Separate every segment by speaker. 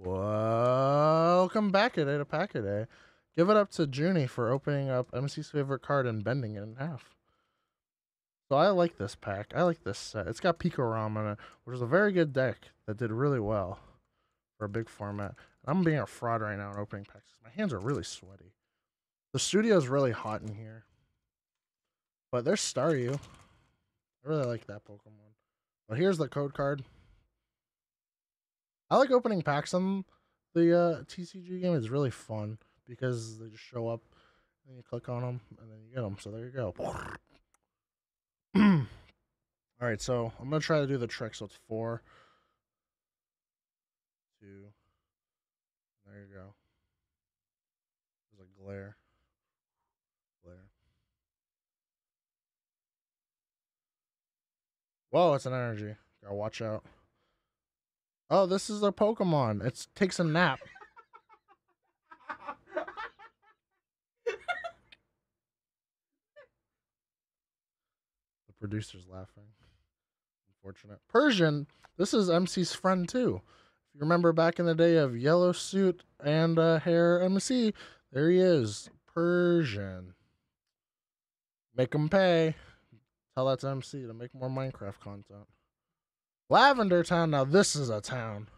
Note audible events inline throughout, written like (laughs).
Speaker 1: Welcome back today to Pack a Day. Eh? Give it up to Junie for opening up MC's favorite card and bending it in half. So I like this pack. I like this set. It's got Pikarom in it, which is a very good deck that did really well for a big format. I'm being a fraud right now in opening packs. My hands are really sweaty. The studio is really hot in here. But there's Staryu. I really like that Pokemon. But here's the code card. I like opening packs on the uh, TCG game. It's really fun because they just show up and you click on them and then you get them. So there you go. (clears throat) All right, so I'm gonna try to do the trick. So it's four, two. There you go. There's a glare. Glare. Whoa, it's an energy. Gotta watch out. Oh, this is a Pokemon. It takes a nap. (laughs) the producer's laughing. Unfortunate. Persian, this is MC's friend too. If you remember back in the day of yellow suit and uh, hair MC, there he is. Persian. Make him pay. Tell that to MC to make more Minecraft content. Lavender Town. Now this is a town.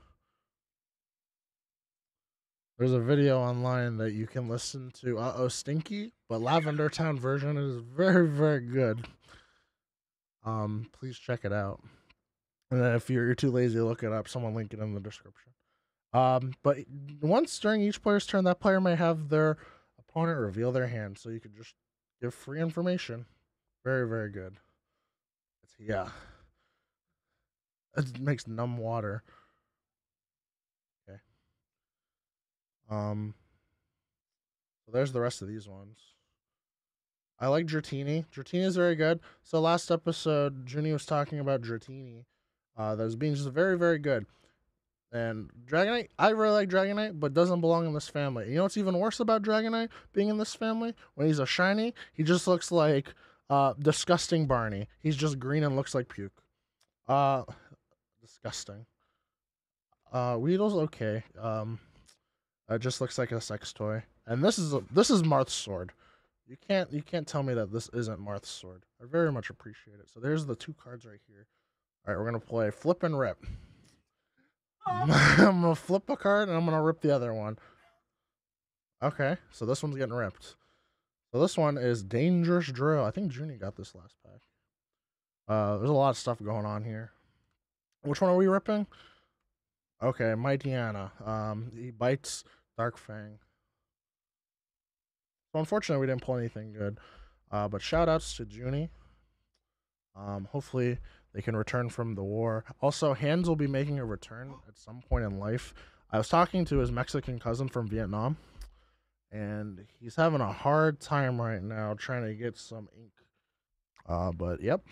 Speaker 1: There's a video online that you can listen to. Uh oh, Stinky, but Lavender Town version is very very good. Um, please check it out. And then if you're, you're too lazy to look it up, someone link it in the description. Um, but once during each player's turn, that player may have their opponent reveal their hand, so you can just give free information. Very very good. It's, yeah. It makes numb water. Okay. Um. So there's the rest of these ones. I like Dratini. Dratini is very good. So last episode, Junie was talking about Dratini. Uh, was being just very, very good. And Dragonite, I really like Dragonite, but doesn't belong in this family. You know what's even worse about Dragonite being in this family? When he's a shiny, he just looks like uh, disgusting Barney. He's just green and looks like puke. Uh, disgusting. Uh, Weedle's okay. Um, it just looks like a sex toy. And this is a, this is Marth's sword. You can't you can't tell me that this isn't Marth's sword. I very much appreciate it. So there's the two cards right here. All right, we're gonna play flip and rip. (laughs) I'm gonna flip a card and I'm gonna rip the other one. Okay, so this one's getting ripped. So this one is Dangerous Drill. I think Junie got this last pack. Uh, there's a lot of stuff going on here. Which one are we ripping? Okay, Mightyena. Um, he bites Dark Fang. So unfortunately, we didn't pull anything good. Uh, but shout outs to Junie. Um, hopefully they can return from the war. Also, Hands will be making a return at some point in life. I was talking to his Mexican cousin from Vietnam, and he's having a hard time right now trying to get some ink. Uh, but yep,